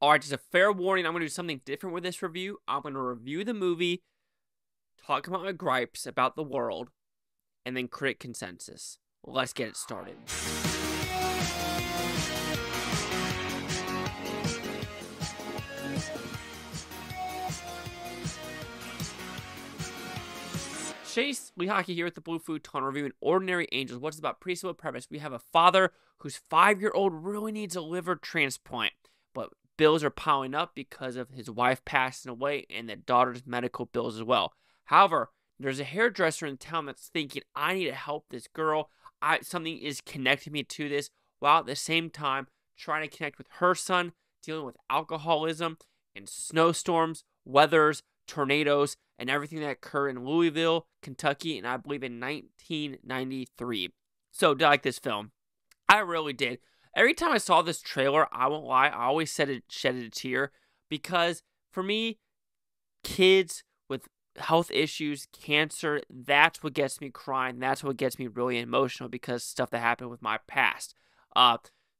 All right, just a fair warning. I'm going to do something different with this review. I'm going to review the movie, talk about my gripes about the world, and then critic consensus. Let's get it started. Chase Lehocky here with the Blue Futon reviewing Ordinary Angels. What's about simple premise? We have a father whose five-year-old really needs a liver transplant, bills are piling up because of his wife passing away and the daughter's medical bills as well. However, there's a hairdresser in town that's thinking, I need to help this girl. I something is connecting me to this, while at the same time trying to connect with her son, dealing with alcoholism and snowstorms, weathers, tornadoes, and everything that occurred in Louisville, Kentucky, and I believe in 1993. So, did I like this film? I really did. Every time I saw this trailer, I won't lie, I always said it shedded a tear because for me, kids with health issues, cancer, that's what gets me crying. That's what gets me really emotional because stuff that happened with my past. Uh,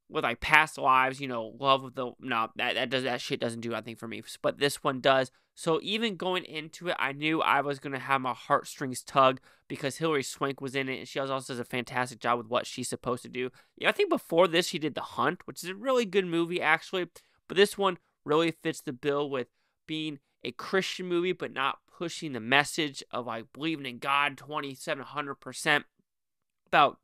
with like past lives, you know, love of the no, that that does that shit doesn't do anything for me. But this one does. So even going into it, I knew I was gonna have my heartstrings tug because Hilary Swank was in it, and she also does a fantastic job with what she's supposed to do. Yeah, I think before this she did The Hunt, which is a really good movie actually. But this one really fits the bill with being a Christian movie, but not pushing the message of like believing in God 2700% about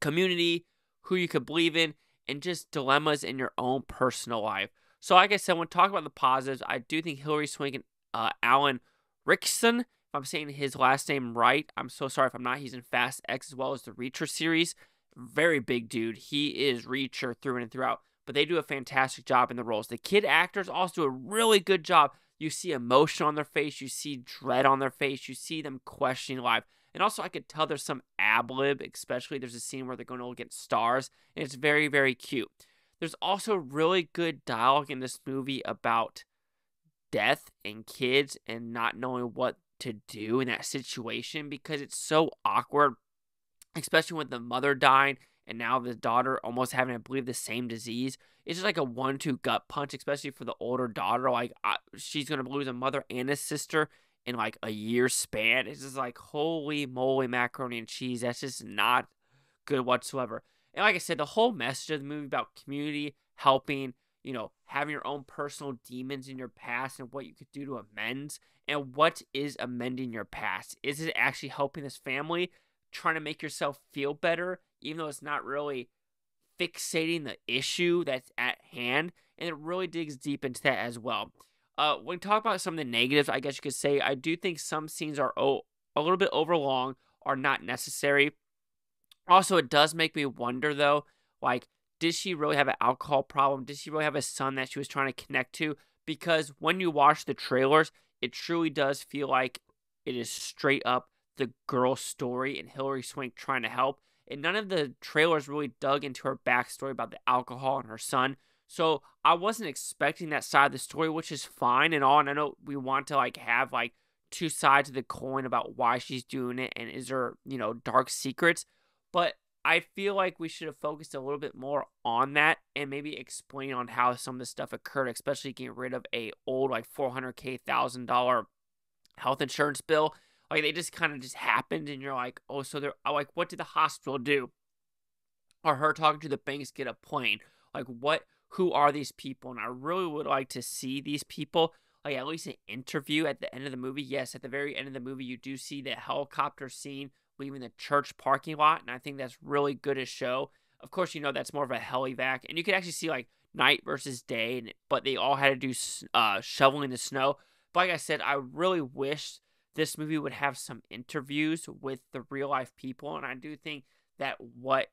community, who you could believe in and just dilemmas in your own personal life. So, like I said, when talking about the positives, I do think Hilary Swank and uh, Alan Ritchson, if I'm saying his last name right, I'm so sorry if I'm not. He's in Fast X as well as the Reacher series. Very big dude. He is Reacher through and throughout, but they do a fantastic job in the roles. The kid actors also do a really good job. You see emotion on their face, you see dread on their face, you see them questioning life. And also, I could tell there's some ab lib, especially there's a scene where they're going to get stars, and it's very, very cute. There's also really good dialogue in this movie about death and kids and not knowing what to do in that situation because it's so awkward, especially with the mother dying and now the daughter almost having, I believe, the same disease. It's just like a one-two gut punch, especially for the older daughter. Like she's gonna lose a mother and a sister, in like a year span. It's just like holy moly macaroni and cheese. That's just not good whatsoever. And like I said, the whole message of the movie about community, helping, you know, having your own personal demons in your past and what you could do to amend. And what is amending your past? Is it actually helping this family, trying to make yourself feel better, even though it's not really fixating the issue that's at hand? And it really digs deep into that as well. Uh, when we talk about some of the negatives, I guess you could say I do think some scenes are a little bit overlong are not necessary. Also, it does make me wonder though, like, did she really have an alcohol problem? Did she really have a son that she was trying to connect to? Because when you watch the trailers, it truly does feel like it is straight up the girl's story and Hilary Swank trying to help. And none of the trailers really dug into her backstory about the alcohol and her son. So I wasn't expecting that side of the story, which is fine and all. And I know we want to like have like two sides of the coin about why she's doing it and is there, you know, dark secrets. But I feel like we should have focused a little bit more on that and maybe explain on how some of this stuff occurred, especially getting rid of a old like 400k thousand dollar health insurance bill. Like they just kind of just happened, and you're like, oh, so they're like, what did the hospital do? Or her talking to the banks get a plane? Like what? Who are these people? And I really would like to see these people, like at least an interview at the end of the movie. Yes, at the very end of the movie, you do see the helicopter scene leaving the church parking lot, and I think that's really good to show. Of course, you know that's more of a helivac, and you can actually see like night versus day, but they all had to do uh, shoveling the snow. But like I said, I really wish this movie would have some interviews with the real life people, and I do think that what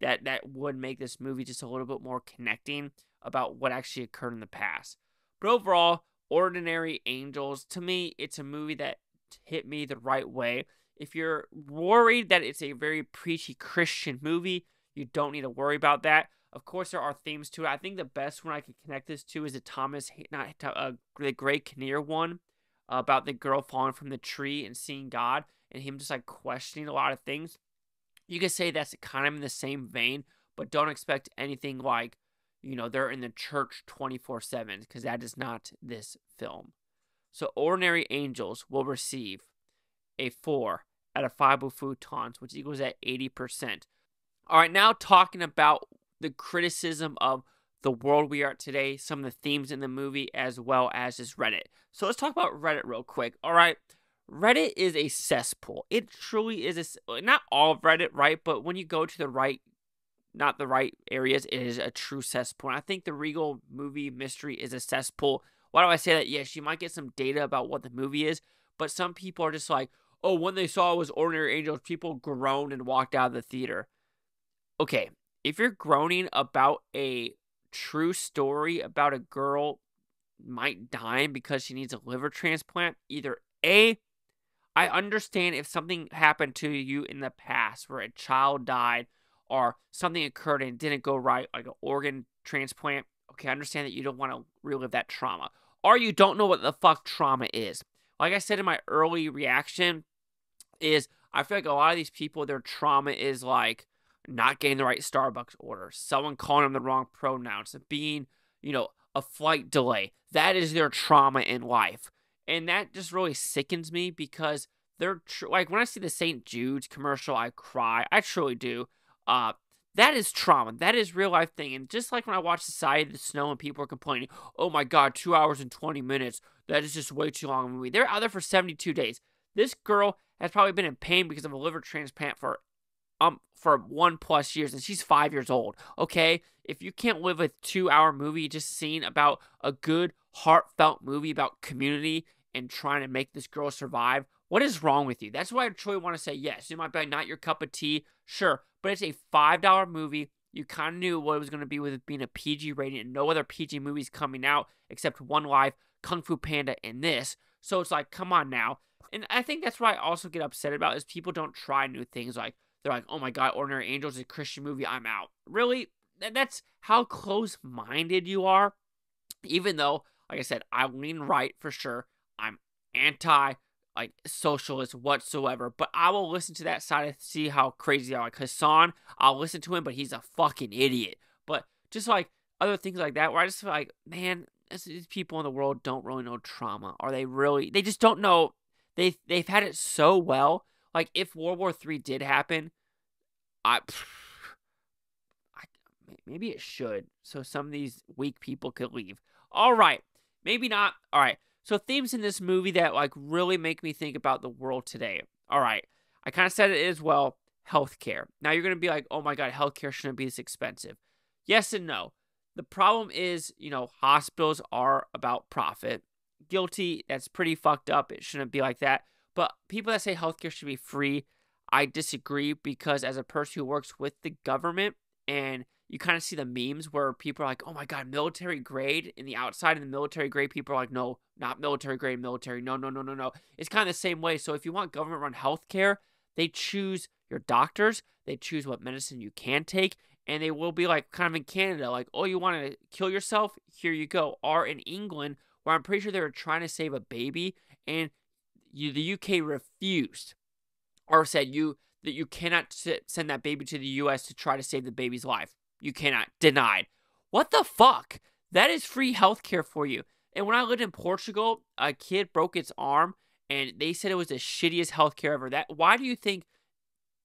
that that would make this movie just a little bit more connecting about what actually occurred in the past. But overall, Ordinary Angels, to me, it's a movie that hit me the right way. If you're worried that it's a very preachy Christian movie, you don't need to worry about that. Of course, there are themes to it. I think the best one I could connect this to is the Thomas, not uh, the Greg Kinnear one uh, about the girl falling from the tree and seeing God and him just like questioning a lot of things. You could say that's kind of in the same vein, but don't expect anything like, you know, they're in the church 24 7, because that is not this film. So, Ordinary Angels will receive a 4 out of 5 Bufutons, which equals at 80%. All right, now talking about the criticism of the world we are today, some of the themes in the movie, as well as just Reddit. So let's talk about Reddit real quick. All right. Reddit is a cesspool. It truly is a, not all of Reddit, right? But when you go to the right, not the right areas, it is a true cesspool. And I think the Regal movie mystery is a cesspool. Why do I say that? Yes, you might get some data about what the movie is, but some people are just like, oh, when they saw it was Ordinary Angels, people groaned and walked out of the theater. Okay, if you're groaning about a true story about a girl might die because she needs a liver transplant, either A, I understand if something happened to you in the past where a child died or something occurred and didn't go right, like an organ transplant. Okay, I understand that you don't want to relive that trauma. Or you don't know what the fuck trauma is. Like I said in my early reaction, is I feel like a lot of these people, their trauma is like not getting the right Starbucks order, someone calling them the wrong pronouns, being, you know, a flight delay. That is their trauma in life. And that just really sickens me because they're like when I see the St. Jude's commercial, I cry. I truly do. Uh, that is trauma. That is real life thing. And just like when I watch Society of the Snow and people are complaining, oh my God, two hours and 20 minutes. That is just way too long a movie. They're out there for 72 days. This girl has probably been in pain because of a liver transplant for um for one plus years and she's five years old okay if you can't live a two hour movie just seeing about a good heartfelt movie about community and trying to make this girl survive what is wrong with you that's why i truly want to say yes it might be not your cup of tea sure but it's a five dollar movie you kind of knew what it was going to be with it being a pg rating and no other pg movies coming out except one live kung fu panda and this so it's like come on now and i think that's what i also get upset about is people don't try new things like they're like, oh my God, Ordinary Angels is a Christian movie. I'm out. Really? That's how close minded you are. Even though, like I said, I lean right for sure. I'm anti like socialist whatsoever, but I will listen to that side and see how crazy they are. Like Hasan, I'll listen to him, but he's a fucking idiot. But just like other things like that, where I just feel like, man, these people in the world don't really know trauma. Are they really? They just don't know. They they've had it so well like if World War Three did happen, I, I maybe it should, so some of these weak people could leave. All right, maybe not. All right. So themes in this movie that like really make me think about the world today. All right, I kind of said it as well. Healthcare. Now you're gonna be like, oh my god, healthcare shouldn't be this expensive. Yes and no. The problem is, you know, hospitals are about profit. Guilty. That's pretty fucked up. It shouldn't be like that. But people that say healthcare should be free, I disagree because as a person who works with the government and you kind of see the memes where people are like, oh my God, military grade in the outside and the military grade, people are like, no, not military grade, military. No, no, no, no, no. It's kind of the same way. So if you want government run healthcare, they choose your doctors, they choose what medicine you can take, and they will be like kind of in Canada, like, oh, you want to kill yourself? Here you go. Or in England, where I'm pretty sure they were trying to save a baby, and you, the UK refused or said you that you cannot send that baby to the US to try to save the baby's life. You cannot. Denied. What the fuck? That is free healthcare for you. And when I lived in Portugal, a kid broke its arm and they said it was the shittiest healthcare ever. That why do you think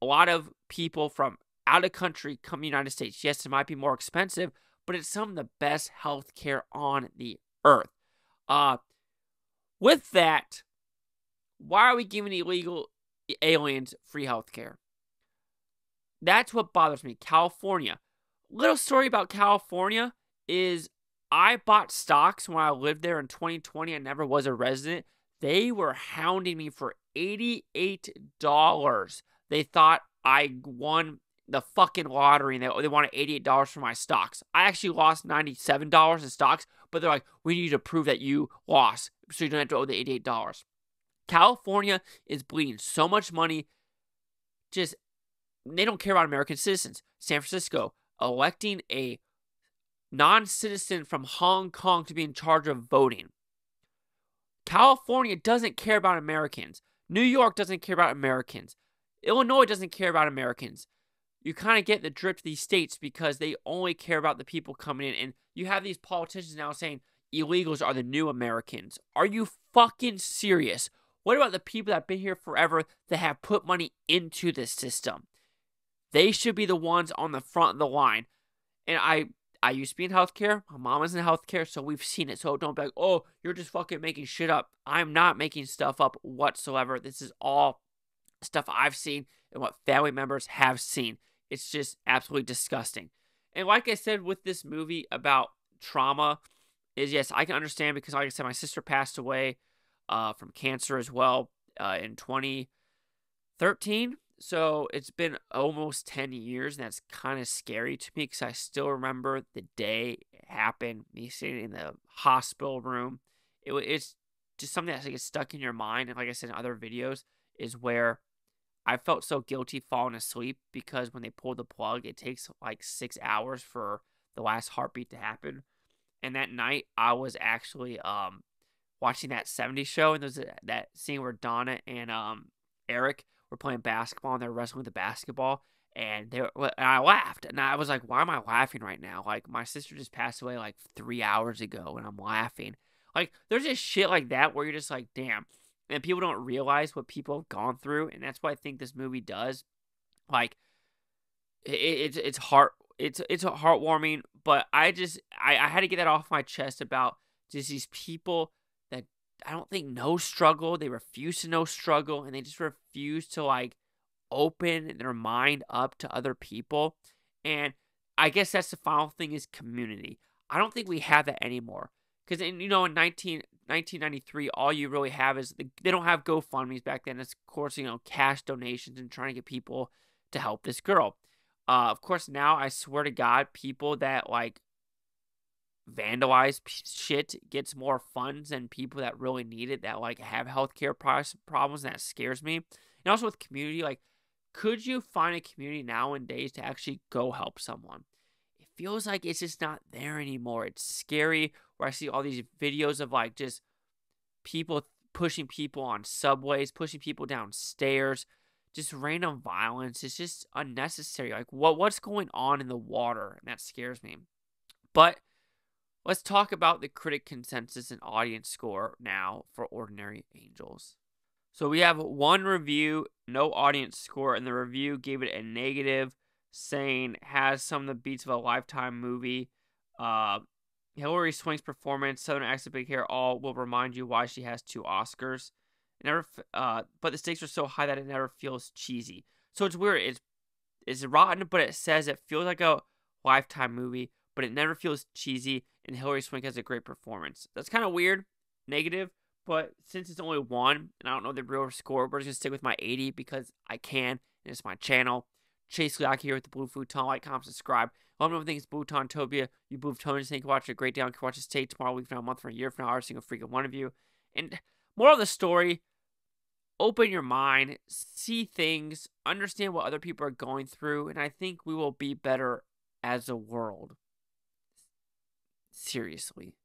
a lot of people from out of country come to the United States? Yes, it might be more expensive, but it's some of the best healthcare on the earth. Uh with that, why are we giving illegal aliens free health care? That's what bothers me. California. Little story about California is I bought stocks when I lived there in 2020. I never was a resident. They were hounding me for $88. They thought I won the fucking lottery and they, they wanted $88 for my stocks. I actually lost $97 in stocks, but they're like, we need to prove that you lost so you don't have to owe the $88. California is bleeding so much money. Just they don't care about American citizens. San Francisco electing a non-citizen from Hong Kong to be in charge of voting. California doesn't care about Americans. New York doesn't care about Americans. Illinois doesn't care about Americans. you kind of get the drip to these states because they only care about the people coming in. And you have these politicians now saying illegals are the new Americans. Are you fucking serious? What about the people that have been here forever that have put money into this system? They should be the ones on the front of the line. And I I used to be in healthcare. My mom is in healthcare, so we've seen it. So don't be like, oh, you're just fucking making shit up. I'm not making stuff up whatsoever. This is all stuff I've seen and what family members have seen. It's just absolutely disgusting. And like I said with this movie about trauma, is yes, I can understand because like I said, my sister passed away uh, from cancer as well uh, in 2013. So it's been almost 10 years, and that's kind of scary to me because I still remember the day it happened, me sitting in the hospital room. It, it's just something that's like stuck in your mind. And like I said in other videos, is where I felt so guilty falling asleep because when they pulled the plug, it takes like six hours for the last heartbeat to happen. And that night, I was actually um watching that 70s show, and there's that scene where Donna and um Eric were playing basketball and they're wrestling with the basketball. And they were, and I laughed, and I was like, "Why am I laughing right now? Like my sister just passed away like three hours ago, and I'm laughing. Like there's just shit like that where you're just like, damn." And people don't realize what people have gone through, and that's what I think this movie does. Like, it, it's it's heart it's it's heartwarming, but I just I, I had to get that off my chest about just these people I don't think no struggle. They refuse to know struggle and they just refuse to like open their mind up to other people. And I guess that's the final thing is community. I don't think we have that anymore. Because, in you know, in 19, 1993, all you really have is the, they don't have GoFundMe's back then. It's, of course, you know, cash donations and trying to get people to help this girl. Uh, of course, now I swear to God, people that like vandalize shit gets more funds than people that really need it that like have healthcare problems and that scares me. And also with community like could you find a community nowadays to actually go help someone? It feels like it's just not there anymore. It's scary where i see all these videos of like just people pushing people on subways pushing people downstairs just random violence it's just unnecessary. Like what what's going on in the water? And that scares me. But Let's talk about the critic consensus and audience score now for Ordinary Angels. So we have one review, no audience score, and the review gave it a negative, saying has some of the beats of a lifetime movie. Uh, Hilary Swank's performance, Southern accent, big hair, all will remind you why she has two Oscars. It never, uh, but the stakes are so high that it never feels cheesy. So it's weird. It's it's rotten, but it says it feels like a lifetime movie, but it never feels cheesy. And Hilary Swank has a great performance. That's kind of weird, negative, but since it's only one, and I don't know the real score, we're just gonna stick with my 80 because I can, and it's my channel. Chase Lehocky here with the Blue Futon. Like, comment, subscribe. Let me know if you Bhutan Tobia. You Bhutaners think you watch a great day. You can watch this tape tomorrow, week from now, month from a year from now, every single freaking one of you. And more of the story, open your mind, see things, understand what other people are going through, and I think we will be better as a world. Seriously.